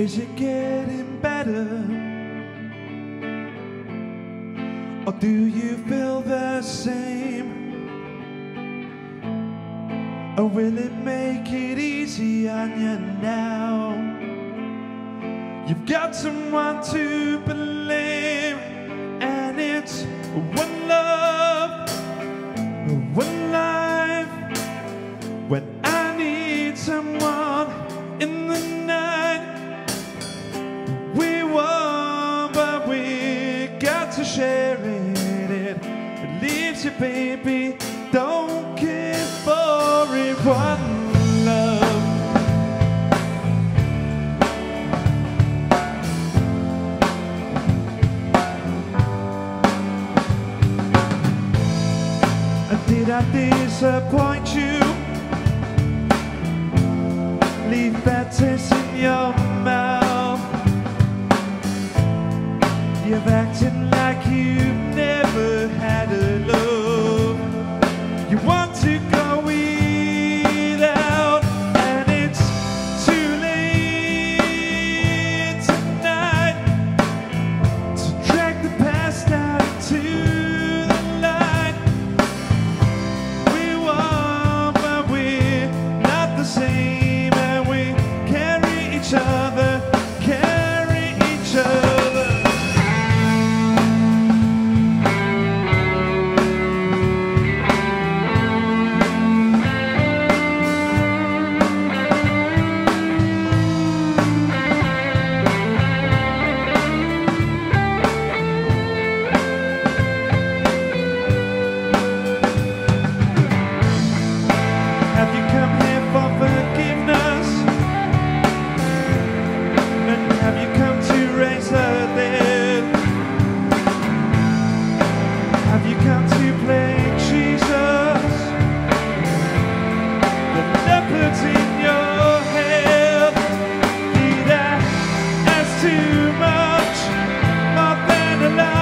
Is it getting better? Or do you feel the same? Or will it make it easy on you now? You've got someone to blame, and it's one love, one life. When I need someone in the night, we won, but we got to share it. It, leaves you, baby. Don't care for it. One disappoint too much, more than enough.